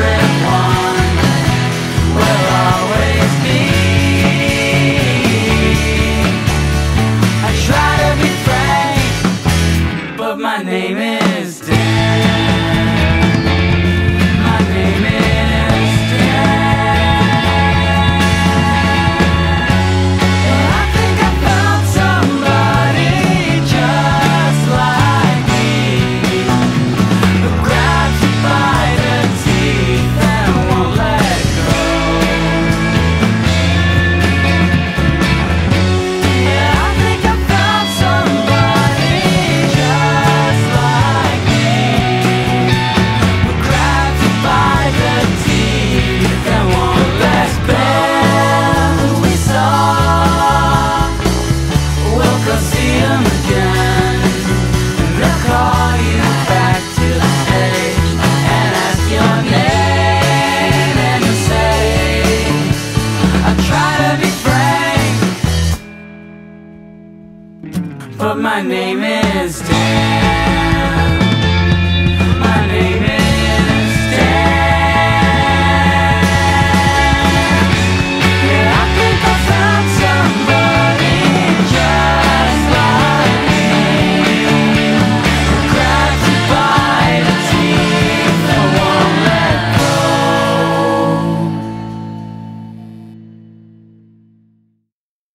friend. I try to be but my name is Dan.